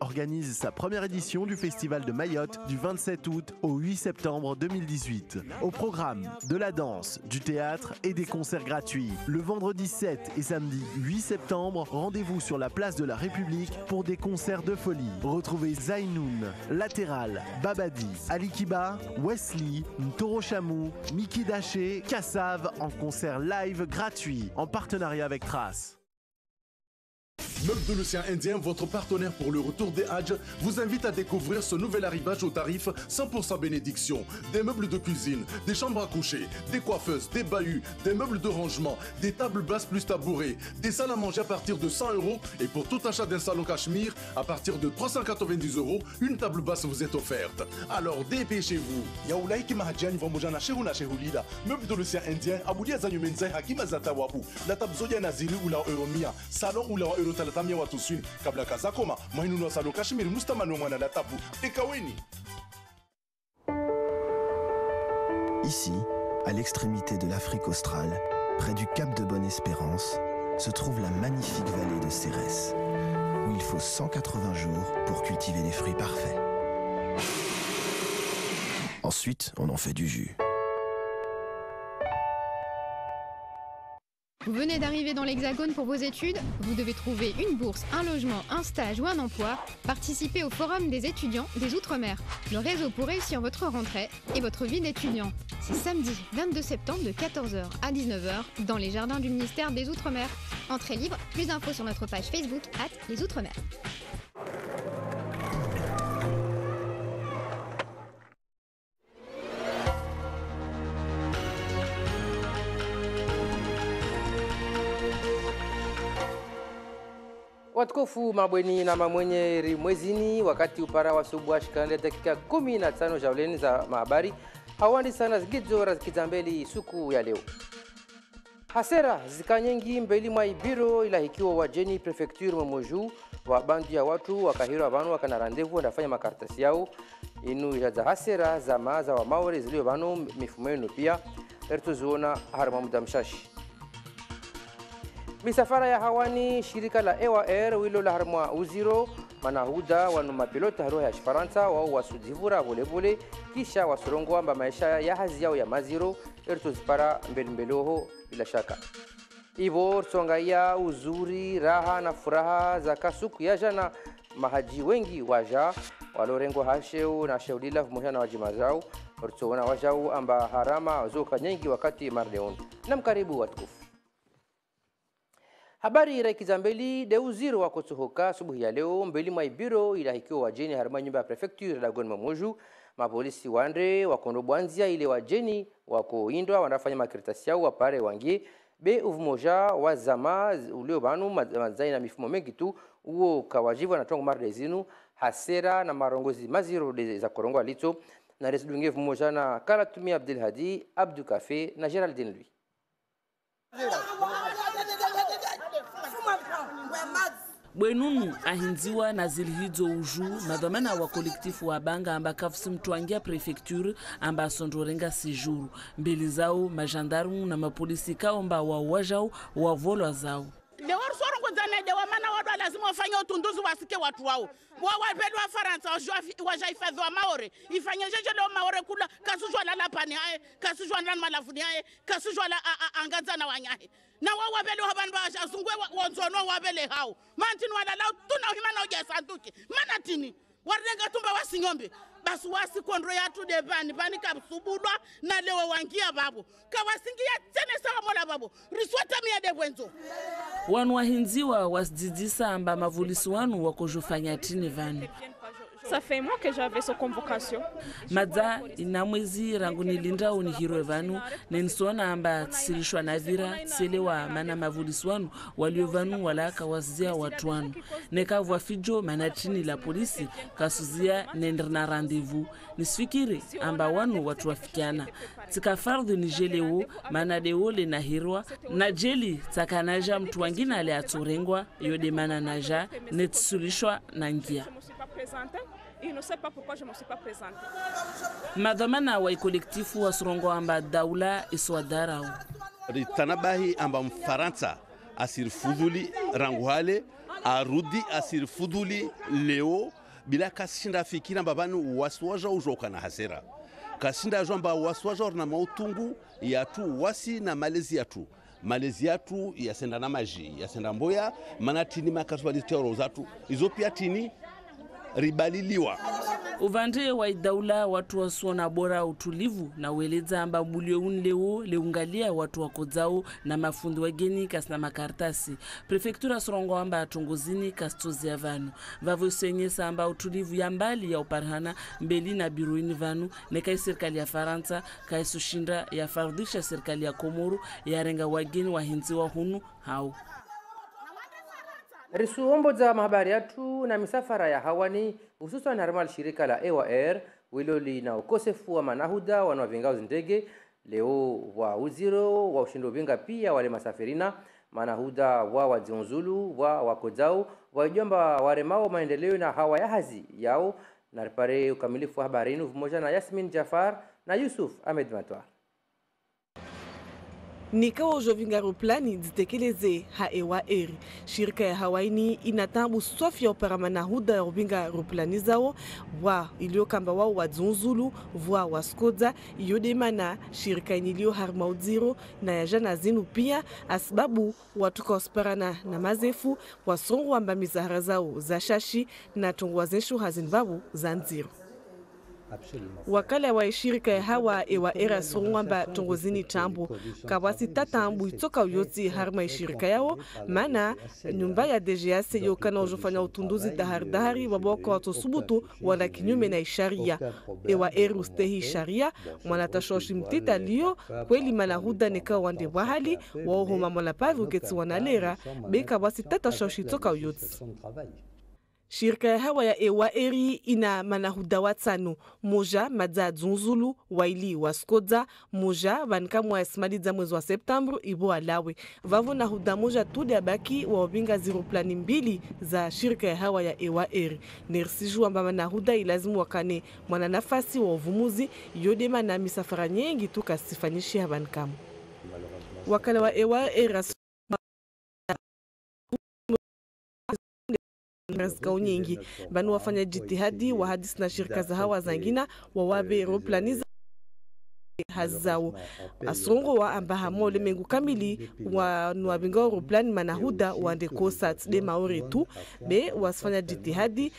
organise sa première édition du Festival de Mayotte du 27 août au 8 septembre 2018. Au programme de la danse, du théâtre et des concerts gratuits. Le vendredi 7 et samedi 8 septembre, rendez-vous sur la place de la République pour des concerts de folie. Retrouvez Zainoun, Latéral, Babadi, Alikiba, Wesley, Ntoro Chamou, Miki Daché, Kassav en concert live gratuit en partenariat avec Trace. Meubles de l'océan Indien, votre partenaire pour le retour des Hadj, vous invite à découvrir ce nouvel arrivage au tarif 100% bénédiction. Des meubles de cuisine, des chambres à coucher, des coiffeuses, des bahuts, des meubles de rangement, des tables basses plus tabourées, des salles à manger à partir de 100 euros et pour tout achat d'un salon cachemire, à partir de 390 euros, une table basse vous est offerte. Alors dépêchez-vous. Yaulaiki mahajani pamoja na shehu na shehulila. Meubles de l'océan Indien, abudia za nyumenzai hakima za tawabu. Na tabzoja na zili ula euro mia. Salon Ici, à l'extrémité de l'Afrique australe, près du cap de Bonne-Espérance, se trouve la magnifique vallée de Cérès, où il faut 180 jours pour cultiver des fruits parfaits. Ensuite, on en fait du jus. Vous venez d'arriver dans l'Hexagone pour vos études Vous devez trouver une bourse, un logement, un stage ou un emploi. Participez au Forum des étudiants des Outre-mer, le réseau pour réussir votre rentrée et votre vie d'étudiant. C'est samedi 22 septembre de 14h à 19h dans les jardins du ministère des Outre-mer. Entrée libre, plus d'infos sur notre page Facebook, at les Outre-mer. Watukufu mabweni na mamwenyeri mwezini, wakati upara wa subwa shikanalia dakika kumi na tano jauleni za mahabari. Hawandi sana zigidzora zikidzambeli suku ya leo. Hasera zikanyengi mbeli mwa ibiro ila hikiwa wajeni prefecture mwemoju wa bandu ya watu wakahirwa vanu wakana randevu wandafanya makaratasi yao. Inu za hasera za maa wa maore zilio vanu mifumo yenu pia erituziona harima muda mshashi misafara ya hawani shirika la ewa air wilo la harmwa uziro manahuda wanu mapilota haroha ya shifaransa wao wasudivura volevole kisha wasorongwa mba maisha ya hazi yao ya maziro ertuzipara mbelimbeleho bila shaka. Ivo tsongaia uzuri raha na furaha za kasuku ya jana mahaji wengi waja walorengwa hasheu na sheulila vumosha na wajima zao ortsoona wajau amba harama zoka nyingi wakati marleon na mkaribu watukufu habari irakiza mbeli deuziro wakotsohoka subuhi ya leo mbeli mwa ibiro ilahikiwa wajeni harima nyumba ya prefecture ya gon mamoju mapolisi wande wakondo bwanzia ile wajeni wakoindwa wanafanya makiritasi yao wapare wangie be uvumoja wa zama ulio banu mazai na mifumo mengi tu uo kawajivu anatongo marde zinu hasera na marongozi maziro za korongo alito. Na residunge vumoja na kalatumia abdul hadi abdu kafe na geraldine lui bwenunu ahinziwa na zilihidzo uju madhamana wa kolektifu wa banga amba kafusi mtwangia prefekture amba asondorenga sijuru. Mbili zao majandarmu na mapolisi kaomba wauwajao wavolwa zao. Lewaruswarongodzanaide wamana wadwa lazima wafanye utunduzi wasike watu wao. Wawapeli wa faransa wajahifadhi maore. Ifanye leo maore kula kasujwala lapani aye kasujwala malavuni aye kasuzhwala angadzana wanyahe na wawapeli wa vanhu vashazungwe wonzono wavele hao. Mantini walala tuna himana ujasantuki mana tini warenga tumba wasinyombe basi ya tu pani pani kabsubudwa na lewe wangia vavo mola vavo riswata mia de wenzo. Wanu wahinziwa wasidzidzisa amba mavulisi wanu wakojofanya tini vanu Ça fait moi que j'avais cette convocation. madza ina mwezi rangu nilinda unihirwe vanu. Nensona amba tisilishwa na vira tiselewa mana mavulisi wanu walio vanu wala wazia watu wanu nekavwa fijo mana chini la polisi kasuzia nendrina randevu. Nisifikiri amba wanu watu wafikiana. Tsikafardhu ni jelewo mana dewo lenahirwa na jeli tsakanaja mtu wangine ale atsorengwa yode mana naja netisulishwa na ngia Il ne sait pas pourquoi je ne me suis pas présentée. madhamana wa ikolektifu wasurongo amba daula iswadarau ritanabahi amba mfaransa asirifudhuli rangu hale arudi asirifudhuli leo bila kashinda fikira mbavanu wasiwaja ujoka na hasera kashinda jamba wasiwaja na mautungu yatu wasi na malezi yatu. Malezi yatu yasenda na maji yasenda mboya mana tini makaswalitero zatu izo pia tini ribaliliwa. Uvande wa idaula watu wasuona bora utulivu na weleza amba mulioun leo leungalia watu wakodzao na mafundi wageni kasi na makaratasi prefektura sorongo amba atongozini kasitozi ya vanu. Vavosenyesa amba utulivu ya mbali ya uparhana mbeli na biroini vanu nekai serikali ya faransa kaisushinda yafardisha serikali ya komoro yarenga wageni wahinziwa hunu hau risuombodza mahabari yatu na misafara ya hawani hususan harima shirika la ewa air wilo lina ukosefu wa manahuda wanaovingao ndege leo wa uziro wa ushindo vinga pia wale masafirina manahuda wa wadzionzulu wa wakodzao waijomba waremao maendeleo na hawa ya hazi yao na ripare ukamilifu wa habari inu pamoja na Yasmin Jafar na Yusuf Ahmed Matwar nikawa jovinga roplani dzitekeleze haewa eri. Shirika ya hawaini inatambu swafi ya operamana huda ya uvinga roplani zao. Wa iliyokamba wao wadzunzulu vwa waskodza iyodemana shirika ini iliyo harima udziro na yajana zinu pia asibabu watuka wasiparana na mazefu wasongo wamba mizahara zao za shashi na tongwa zenshu hazini za ndziro wakala wa shirika ya hawa ewa era songwamba tongozini tambu. Kawasi tatambu itoka uyotsi harima ishirika yao mana nyumba ya DGS yokana ujofanya utunduzi daharidahari waboka watu subutu wana kinyume na isharia. Ewa eri ustehi isharia mwanatashoshi mtita liyo kweli manahuda neka wande wahali waohoma mwalapavi uketsi wanalera beka tata tatashoshi itoka uyotsi shirika ya hawa ya ewa eri ina manahuda watsanu. Moja madza dzunzulu waili waskodza moja vankamwa esimaliza mwezi wa septambru ivo alawe. Vavo nahuda moja tudi abaki waobinga ziroplani mbili za shirika ya hawa ya ewa eri. Nersiju amba manahuda ilazimu wakane mwana nafasi wa uvumuzi yodema na misafara nyengi tukasifanyishia vankamu wakala wa ewa zikao nyingi. Banu wafanya jitihadi wa hadis na shirika za hawa zangina wawabe roplani za hazao zao asongo wa amba hama ulemengu kamili wanu wavinga roplani manahuda wandekosa kosa tside maore tu be wasifanya jitihadi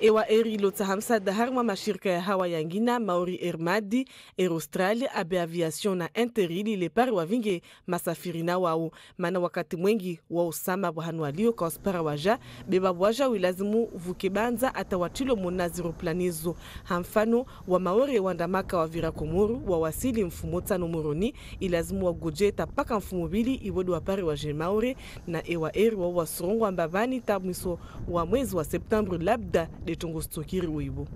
ewa eri ilotsa hamsada harima mashirika ya hawa yangina maori ermadi Australia, abe aviation na interili lepari wavinge masafiri na wao. Mana wakati mwengi wa usama bwahanu kaospara waja beba bwaja wilazimu vuke banza ata watilo mona ziroplanizo hamfano wa maori wandamaka wavira komoro wawasili mfumo tsano moroni ilazimu wagojeta tapaka mfumo bili iwodi wapari waje maori na ewa eri wao wasorongwa mbavani tamwiso wa mwezi wa septambru labda detongo stokiri wibo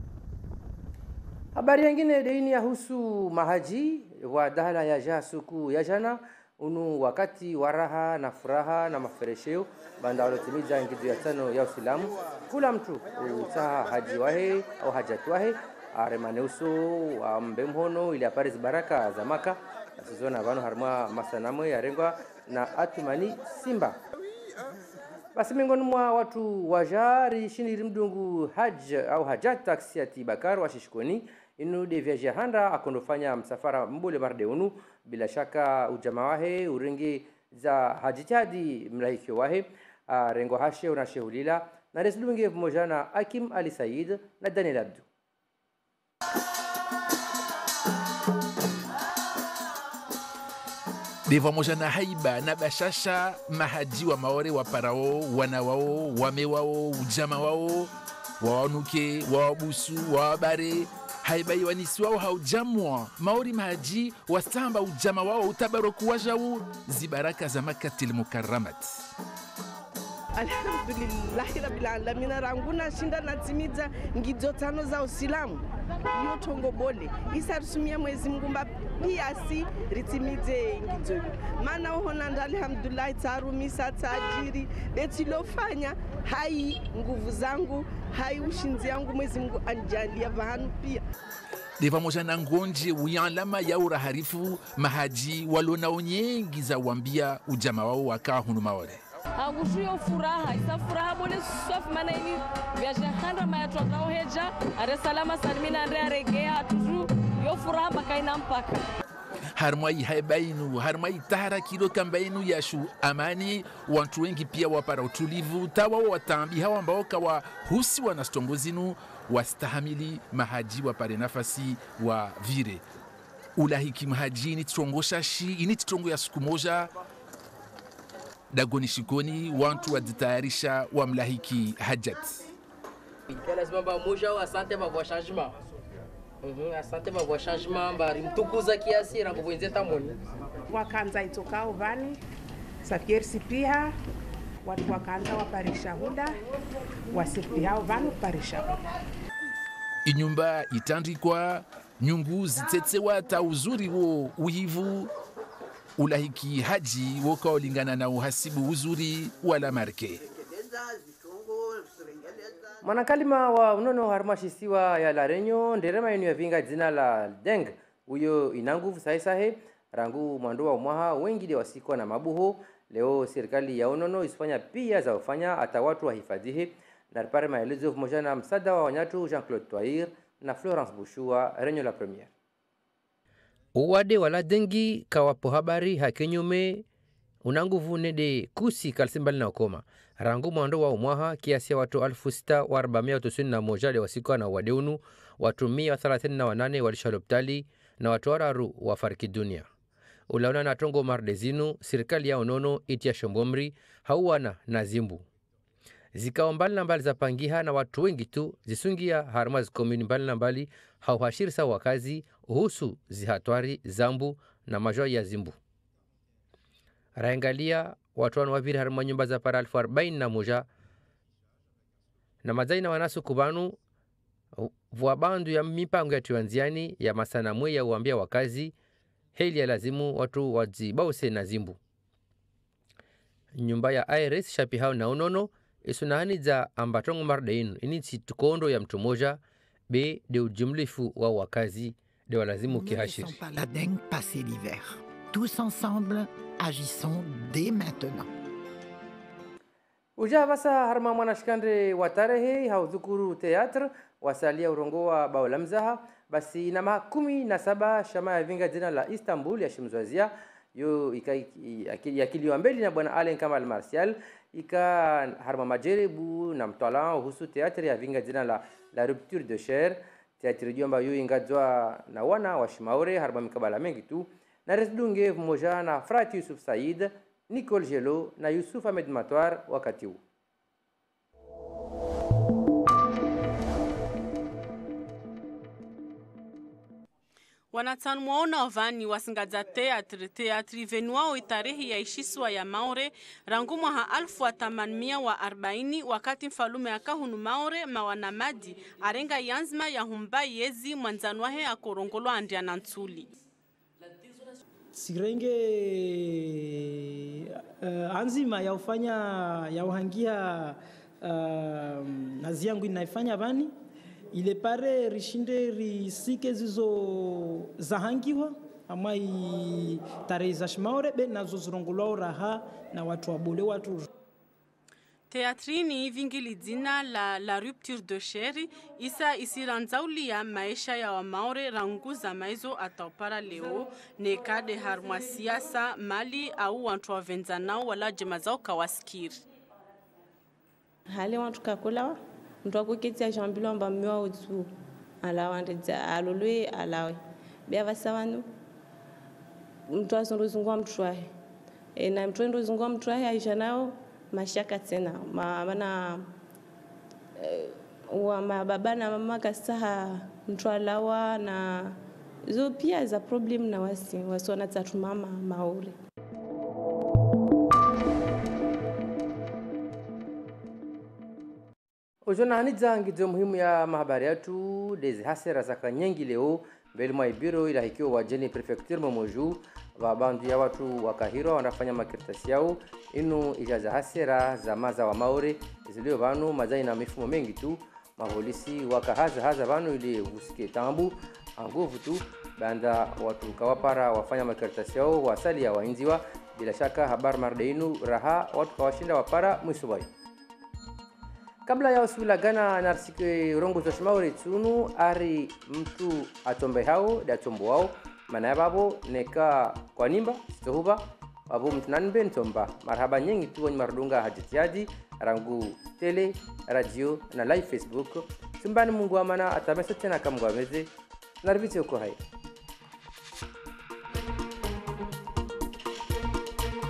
habari yengine deini yahusu mahaji wa dhala ya ja suku ya jana unu wakati wa raha na furaha na maferesheo banda walotimiza ngidu ya tano ya usilamu. Kula mtu utaha haji wahe au hajati wahe aremaneuso wambe ambe mhono ili apare zibaraka za maka. Asizona vanu harima masanamwe yarengwa na atumani simba basi miongoni mwa watu wajari shiniri mdungu haj au hajat taksi ati bakar washishikoni inu devyaja handa akondofanya msafara mbule marde unu bila shaka ujama wahe uringi za hajitadi mlahikio wahe. Rengo hashe unashehulila na residunge pamoja na akim ali said na daniel abdu ni na haiba. Na bashasha mahaji wa maore wa parao wana wao wame wao ujama wao wawanuke wawabusu wawabare haiba iwanisi wao haujamwa. Maori mahaji wasamba ujama wao utabaroku wajau zibaraka za makatil mukaramat alhamdulillahi rabbil alamina ranguna shinda na ngidzo tano za usilamu iyo tongo bole isarisumia mwezi mungumba piasi ritsimidze ngidzo iyo mana ohonanda alhamdulillahi tsarumisa tsajiri betsilofanya hai nguvu zangu hai ushinzi yangu mwezi mungu anjalia vahanu pia. Ni pamoja na ngonje uyalama ya uraharifu mahaji walonao nyengi za uambia ujama wao wakaa hakushuyo furaha isa furaha bole sof mana ini viaje handra maya twakao heja are salama salimina andre aregea tuju. Yo furaha makaina mpaka. Harmai haibainu harmai tahara kilo kambainu yashu amani. Wantu wengi pia wapara utulivu. Tawa watambi hawa ambao kawa husi wanastongozinu wastahamili mahaji wapare nafasi wa vire. Ulahiki mahaji ini titrongo shi ini titongo ya siku moja dagoni shikoni wantu wajitayarisha wamlahiki hajat. Lazima pamoja asante mavua changement. Mhm, asante mavua changement mbari. Mtukuza kiasi rangovwenze tamoni wakanza itokao vani safiersi pia watu wakaanza waparisha huda vanu kuparisha huda. Inyumba itandikwa nyungu zitetsewa ta uzuri wo uhivu ulahiki haji wokaolingana na uhasibu uzuri wala marke. Mwanakalima wa unono harumashisiwa ya larenyo nderema yenu yavinga dzina la deng. Uyo ina nguvu sahesahe rangu mwandu wa umwaha wengide wasikwa na mabuho leo serikali ya unono isifanya pia za ufanya hata watu wahifadhihe naripare maelezo pamoja na msada wa wanyatu jean claude toir na florence bushua renyo la premiere uwade wala dengi kawapo habari hakenyume una nguvu nede kusi kalisimbali na ukoma. Rangu mwando wa umwaha kiasi ya watu alfu sita wa arbamia tisini na moja liwasikwa na uwade unu watu mia thelathini na wanane walisha loptali na watu wararu wafariki dunia. Ulaona na tongo mardezinu serikali ya unono itia shombomri hauwana na zimbu. Zikawa mbali na mbali za pangiha na watu wengi tu zisungia harma zikomini mbali na mbali hauhashirisa wakazi uhusu zihatwari zambu na majwa ya zimbu. Raengalia watu wanu waviri haruma nyumba za para alfu arobaini na muja na mazai na wanasu kubanu vwa bandu ya mipango ya tuanziani ya masanamwe ya uambia wakazi heli ya lazimu watu wazibause na zimbu. Nyumba ya irs shapihao na unono isunahani za ambatongo mardeinu ini tukondo ya mtu moja be de ujumlifu wa wakazi de walazimu kihashiri pas la dengue passer l'hiver. Tous ensemble, agissons dès maintenant. uja basa harma mwanashikande wa tarehe haudhukuru teatre wasalia urongo wa bao la mzaha basi na maha kumi na saba shama ya vinga jina la istanbul ya shimzwazia yo yakiliwa mbeli na bwana alen kamal martial ika harma majerebu na mtwala husu teatre ya vinga jina la la rupture de chair teatre jomba yo ingadzwa na wana wa shimaure harba mikabala mengi tu na resdunge mmoja na frati yusuf said nicole Jelo na yusuf ahmed matwar wakati huu wanatanu mwaona ovani wasingadza teatri teatri venuao itarehi ya ishiswa ya maore rangu mwaha alfu atamanmia wa arbaini wakati mfalume akahunu maore mawanamadi arenga yanzima ya humba yezi mwanzanwahe akorongolwa andia na ntsuli. Sirenge uh, anzima ya ufanya ya uhangia uh, nazi yangu inaifanya vani ile pare rishinde risike zizo zahangiwa ama i tarehe za shimaore be nazo zirongolwao raha na watu wabole watu teatrini vingi lidzina la la rupture de sheri isa isiranzaulia maisha ya wamaore rangu za maizo ataupara leo nekade harmwa siasa mali au wantu wavenzanao wala jema zao kawaskiri hali wantu kakulawa mtu akuketsia shambilo amba mmiwa utsu alawandedza alolwe alawe. Bia vasavanu mtu asondozungua mtu ahe e, na mtu endozungua mtu ahe aisha nao mashaka tena. Ma- mana e, wa mababa na mama kasaha mtu alawa na zo pia za problem na wasi wasi wanatsatumama maure uzonahaniza ngidzo muhimu ya mahabari yatu dezi hasera zaka nyengi leo. Mbele mwa ibiro ilahikiwa wajeni prefecture momoju vabandu ya watu wakahirwa wanafanya makiritasi yao. Inu ijaza hasera za maza wa maore. Zilio vanu mazai na mifumo mengi tu. Mapolisi wakahaza haza vanu ili husike tambu. Anguvu tu. Banda watu kawapara wafanya makaratasi yao wasali ya wainziwa. Bila shaka habari mardeinu raha watu kawashinda wapara mwisubai kabla ya usulagana narsike rongo zoshmaure tsunu ari mtu atombe hao datombo wao manaya babo neka kwa nimba sitohuba babo mtu nanbe ntomba. Marhaba nyengi tu wani marudunga hajitiyadi rangu tele radio na live facebook. Tumbani mungu mana atamesa tena kamgwameze narvitse uko hai